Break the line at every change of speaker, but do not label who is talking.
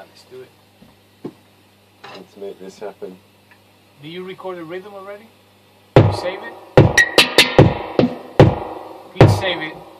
Yeah, let's do it.
Let's make this happen.
Do you record the rhythm already? Save it? Please save it.